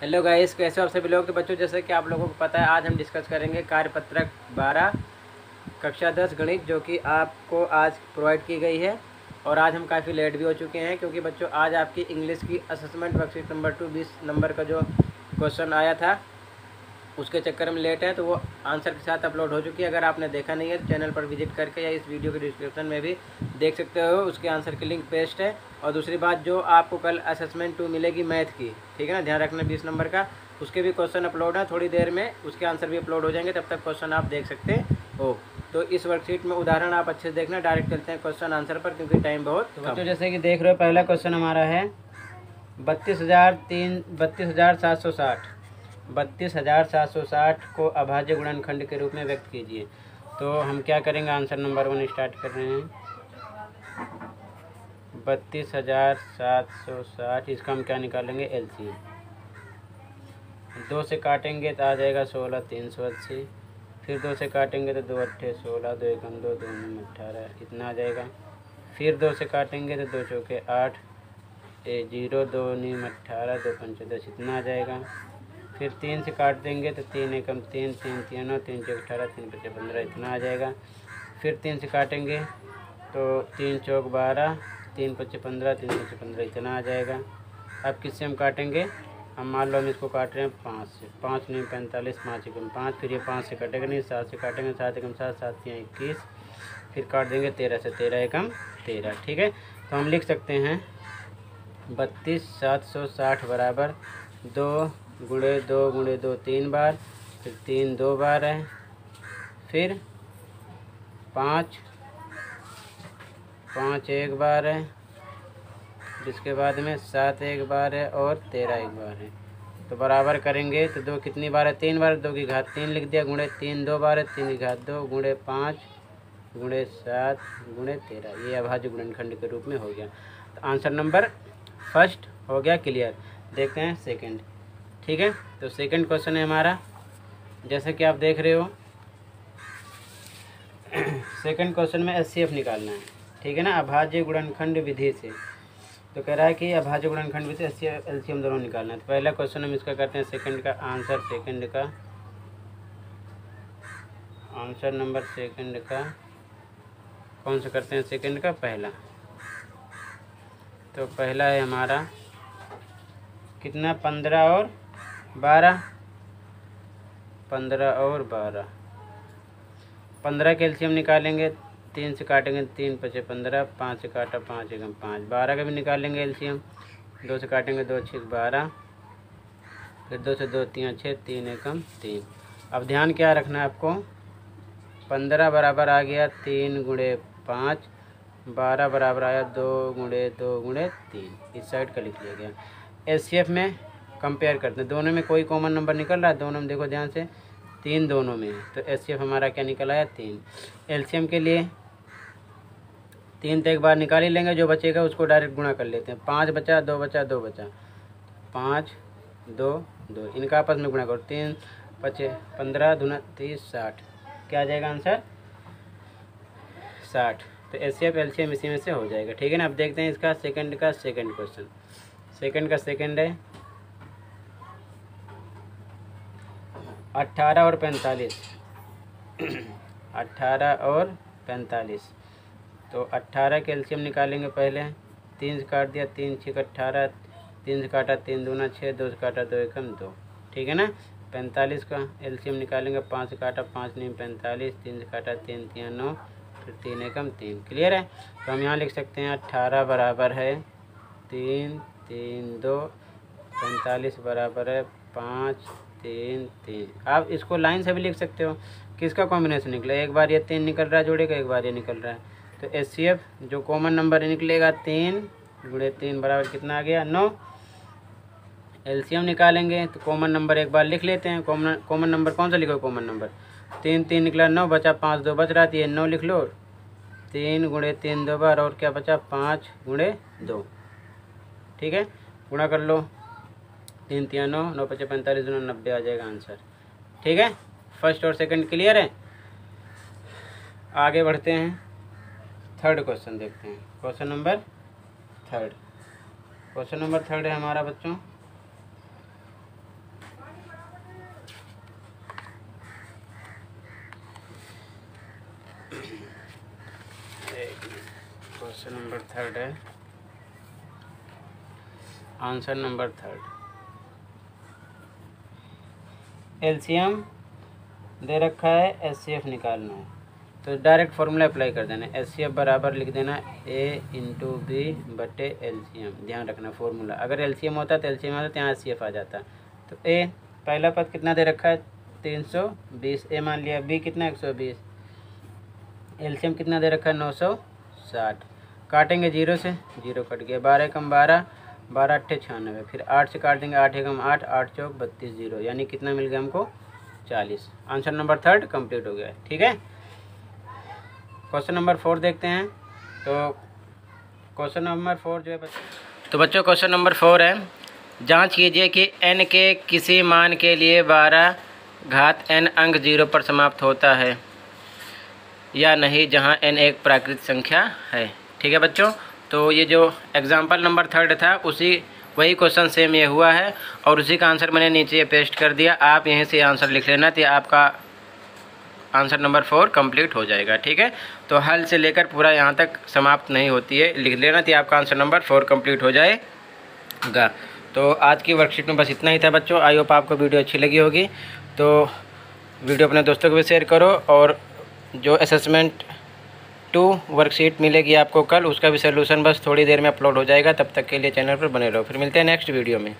Hello guys कैसे हो आप सभी लोग? के बच्चों, जैसे कि आप लोगों को पता है, आज हम डिस्कस करेंगे कार्यपत्रक बारह, कक्षा दस गणित, जो कि आपको आज प्रोवाइड की गई है। और आज हम काफ़ी लेट भी हो चुके हैं, क्योंकि बच्चों, आज आपकी इंग्लिश की असेसमेंट वर्कशीट नंबर टू बीस नंबर का जो क्वेश्चन आया था उसके चक्कर में लेट है तो वो आंसर के साथ अपलोड हो चुकी है। अगर आपने देखा नहीं है तो चैनल पर विज़िट करके या इस वीडियो के डिस्क्रिप्शन में भी देख सकते हो उसके आंसर की लिंक पेस्ट है। और दूसरी बात जो आपको कल असेसमेंट टू मिलेगी मैथ की ठीक है ना? ध्यान रखना बीस नंबर का। उसके भी क्वेश्चन अपलोड है थोड़ी देर में उसके आंसर भी अपलोड हो जाएँगे तब तक क्वेश्चन आप देख सकते हो। तो इस वर्कशीट में उदाहरण आप अच्छे से देखना डायरेक्ट चलते हैं क्वेश्चन आंसर पर क्योंकि टाइम बहुत तो जैसे कि देख रहे हो पहला क्वेश्चन हमारा है बत्तीस हज़ार तीन बत्तीस हज़ार सात सौ साठ। बत्तीस हज़ार सात सौ साठ को अभाज्य गुणनखंड के रूप में व्यक्त कीजिए। तो हम क्या करेंगे? आंसर नंबर वन स्टार्ट कर रहे हैं। बत्तीस हज़ार सात सौ साठ, इसका हम क्या निकालेंगे? एल सी दो से काटेंगे तो आ जाएगा सोलह, तीन सौ अस्सी। फिर दो से काटेंगे तो दो अट्ठे सोलह, दो एकम दो दो अट्ठारह इतना आ जाएगा। फिर दो से काटेंगे तो दो चौके आठ, ए ज़ीरो, दो नीम अट्ठारह दो पंच दस इतना आ जाएगा। फिर तीन से काट देंगे तो तीन एकम तीन तीन तीन नौ तीन चौक अठारह, तीन पच्चे पंद्रह, इतना आ जाएगा। फिर तीन से काटेंगे तो तीन चौक बारह, तीन पच्चे पंद्रह, तीन पच्चे पंद्रह, इतना आ जाएगा। अब किससे हम काटेंगे? हम मान लो हम इसको काट रहे हैं पाँच से, पाँच नहीं, पैंतालीस, पाँच एकम पाँच, फिर ये पाँच से कटेगा, नहीं, सात से काटेंगे, सात एकम सात सात या इक्कीस, फिर काट देंगे तेरह से, तेरह एकम तेरह, ठीक है? तो हम लिख सकते हैं बत्तीस, सात सौ साठ बराबर दो गुणे दो गुणे दो तीन बार, फिर तीन दो बार है। फिर पाँच पाँच एक बार है, जिसके बाद में सात एक बार है और तेरह एक बार है। तो बराबर करेंगे तो दो कितनी बार है? तीन बार, दो की घात तीन लिख दिया गुणे तीन दो बार है, तीन की घात दो गुणे पाँच गुणे सात गुणे तेरह। ये अभाज्य गुणनखंड के रूप में हो गया। तो आंसर नंबर फ़र्स्ट हो गया, क्लियर। देखते हैं सेकंड। ठीक है? तो सेकंड क्वेश्चन है हमारा। जैसे कि आप देख रहे हो सेकंड क्वेश्चन में एस निकालना है। ठीक है ना? अभाज्य गुणनखंड विधि से। तो कह रहा है कि अभाज्य गुणनखंड विधि एस एल दोनों निकालना है। तो पहला क्वेश्चन हम इसका करते हैं। सेकंड का आंसर सेकंड का आंसर नंबर सेकंड का कौन सा करते हैं? सेकंड का पहला। तो पहला है हमारा कितना? पंद्रह और बारह, पंद्रह और बारह। पंद्रह कैल्शियम निकालेंगे, तीन से काटेंगे, तीन पचे पंद्रह, पाँच से काटा पाँच एकम पाँच। बारह का भी निकालेंगे एल्शियम दो से काटेंगे, दो छः, बारह। फिर दो से दो, तीन, छः, तीन एकम तीन। अब ध्यान क्या रखना है आपको? पंद्रह बराबर आ गया तीन गुणे पाँच, बारह बराबर आया दो गुणे दो गुणे तीन। इस साइड का लिख लिया गया। एस में कंपेयर करते हैं। दोनों में कोई कॉमन नंबर निकल रहा है? दोनों में देखो ध्यान से, तीन दोनों में तो एस हमारा क्या निकल आया तीन। एलसीएम के लिए तीन तो एक बार निकाल ही लेंगे, जो बचेगा उसको डायरेक्ट गुणा कर लेते हैं। पाँच बचा, दो बचा दो बचा। पाँच, दो दो। इनका आपस में गुणा करो। तीन पचे, पंद्रह दुना, तीस, साठ। क्या आ जाएगा आंसर? साठ। तो S C F L C M इसी में से हो जाएगा। ठीक है ना? अब देखते हैं इसका सेकंड का सेकंड क्वेश्चन सेकंड का सेकंड है। अट्ठारह और पैंतालीस। अट्ठारह और पैंतालीस। तो अट्ठारह कैल्शियम निकालेंगे पहले। तीन से काट दिया, तीन छः अट्ठारह तीन से काटा तीन दूना छः दो से काटा दो एकम दो। ठीक है ना? पैंतालीस का एल्शियम निकालेंगे, पाँच से काटा पाँच, नहीं, पैंतालीस, तीन से काटा तीन तीन, नौ, फिर तीन एकम तीन। क्लियर है? तो हम यहाँ लिख सकते हैं अट्ठारह बराबर है तीन तीन, दो, पैंतालीस बराबर है पाँच तीन तीन। आप इसको लाइन से भी लिख सकते हो। किसका कॉम्बिनेशन निकला? एक बार ये तीन निकल रहा है, जोड़े का एक बार ये निकल रहा है। तो एस जो कॉमन नंबर निकलेगा, तीन गुड़े तीन बराबर कितना आ गया? नौ। एलसीएम निकालेंगे तो कॉमन नंबर एक बार लिख लेते हैं। कॉमन कॉमन नंबर कौन सा लिखो? कॉमन नंबर तीन तीन निकला, नौ बचा पाँच, दो बच रहा थी नौ लिख लो। तीन गुणे तीन, दो बार, और क्या बचा? पाँच गुणे दो। ठीक है? गुणा कर लो। तीन तीन नौ नौ पचास पैंतालीस नौ नब्बे आ जाएगा आंसर। ठीक है? फ़र्स्ट और सेकंड क्लियर है? आगे बढ़ते हैं। थर्ड क्वेश्चन देखते हैं। Question number third question number third है हमारा बच्चों। क्वेश्चन नंबर थर्ड है। आंसर नंबर थर्ड एलसीएम दे रखा है एस सी एफ़ निकालना है। तो डायरेक्ट फार्मूला अप्लाई कर देना एस सी एफ़ बराबर लिख देना ए इंटू बी बटे एल सी एम ध्यान रखना फार्मूला। अगर एल सी एम होता तो एल सी एम होता तो यहाँ एस सी एफ़ आ जाता। तो ए पहला पद कितना दे रखा है? तीन सौ बीस। ए मान लिया बी कितना? एक सौ बीस। एल सी एम कितना दे रखा है? नौ सौ साठ। काटेंगे ज़ीरो से, ज़ीरो कट गया। बारह कम बारह। बारह अट्ठे छियानवे। फिर आठ से काट देंगे, आठ एकम आठ आठ चौक बत्तीस ज़ीरो। यानी कितना मिल गया हमको? चालीस। आंसर नंबर थर्ड कंप्लीट हो गया ठीक है? क्वेश्चन नंबर फोर देखते हैं। तो क्वेश्चन नंबर फोर जो है बच्चों तो बच्चों, क्वेश्चन नंबर फोर है। जाँच कीजिए कि एन के किसी मान के लिए बारह घात एन अंक ज़ीरो पर समाप्त होता है या नहीं, जहाँ एन एक प्राकृतिक संख्या है। ठीक है बच्चों? तो ये जो एग्ज़ाम्पल नंबर थर्ड था, उसी, वही क्वेश्चन सेम ये हुआ है और उसी का आंसर मैंने नीचे ये पेस्ट कर दिया। आप यहीं से आंसर लिख लेना तो आपका आंसर नंबर फोर कंप्लीट हो जाएगा, ठीक है? तो हल से लेकर पूरा यहाँ तक समाप्त नहीं होती है। लिख लेना तो आपका आंसर नंबर फोर कंप्लीट हो जाएगा। तो आज की वर्कशीट में बस इतना ही था बच्चों। आई होप आपको वीडियो अच्छी लगी होगी। तो वीडियो अपने दोस्तों को भी शेयर करो और जो असेसमेंट टू वर्कशीट मिलेगी आपको कल, उसका भी सोल्यूशन बस थोड़ी देर में अपलोड हो जाएगा, तब तक के लिए चैनल पर बने रहो। फिर मिलते हैं नेक्स्ट वीडियो में।